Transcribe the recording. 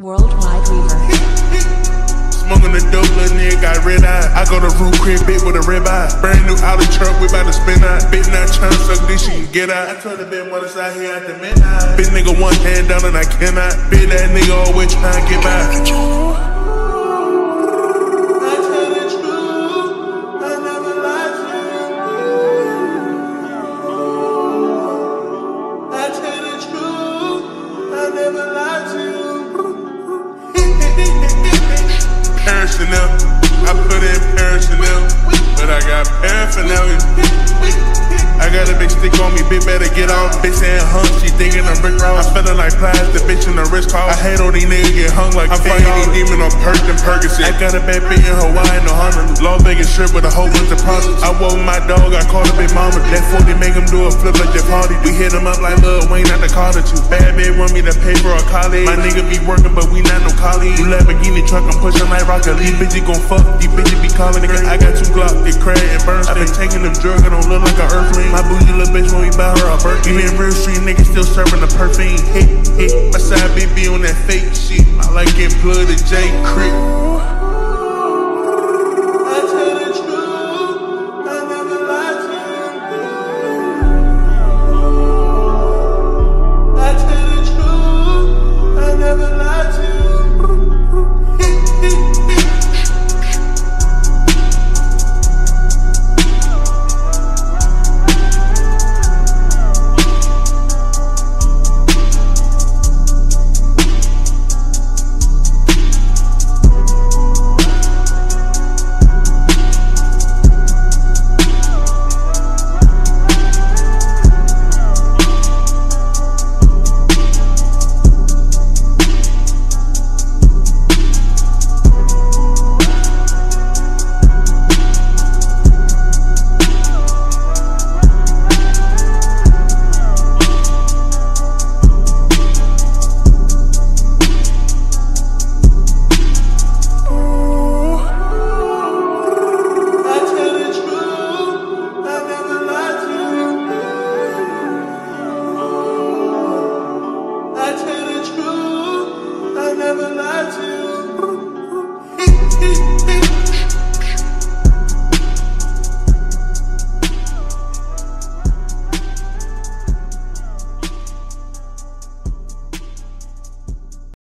Worldwide Reaver. Smoking the dope, little nigga got red eye. I go to root crib, bit with a rib eye. Brand new Audi truck, we bout to spin out. Bitch not tryna suck this, she can get out. I told the bitch what is out here at the midnight. Bitch nigga one hand down and I cannot. Bitch that nigga always tryna get by. Paris Chanel, I put in Paris Chanel, but I got bitch better get off. Bitch saying hung, she thinking I'm Rick Ross. I'm feeling like plastic, bitch in the wrist call. I hate all these niggas get hung like I'm fighting these demon on perk and Percocet. I got a bad bitch in Hawaii, no Honolulu. Las Vegas strip with a whole bunch of prostitutes. I woke my dog, I called a big mama. That 40 make him do a flip like Jeff Hardy. We hit him up like Lil Wayne at the Carter too. Bad bitch want me to pay for a college. My nigga be working, but we not no colleagues. You Lamborghini truck, I'm pushing like Rocket League. Bitches gon' fuck, these bitches be calling nigga. I got two Glock, they crack and Bernstein. I been taking them drugs, I don't look like an earthling. My bougie little bitch when we buy her a Birkin. Even real street niggas still serving the perfume. Hit, hit. My side be on that fake shit. I like getting blood to J.